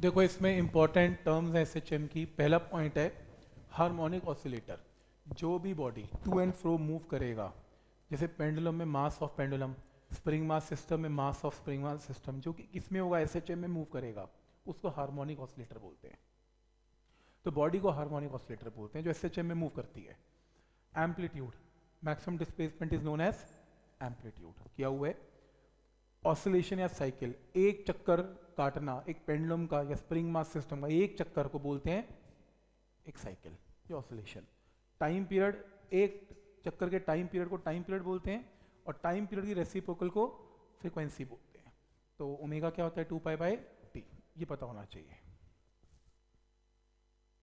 देखो, इसमें important terms हैं एसएचएम की। पहला पॉइंट है हार्मोनिक ऑसिलेटर जो भी body to and fro move करेगा, जैसे पेंडुलम में mass of pendulum spring mass system में mass of spring mass system जो कि किसमें होगा एसएचएम में मूव करेगा, उसको हार्मोनिक ऑसिलेटर बोलते हैं। तो बॉडी को हार्मोनिक ऑसिलेटर बोलते हैं, जो एसएचएम में मूव करती है। Amplitude maximum displacement is known as amplitude क्या हुआ है? ऑसिलेशन या साइकिल एक चक्कर काटना, एक पेंडुलम का या स्प्रिंग मास सिस्टम का एक चक्कर को बोलते हैं एक साइकिल ये ऑसिलेशन टाइम पीरियड एक चक्कर के टाइम पीरियड को टाइम पीरियड बोलते हैं और टाइम पीरियड की रेसिप्रोकल को फ्रीक्वेंसी बोलते हैं. तो ओमेगा क्या होता है? टू पाई बाई टी ये पता होना चाहिए.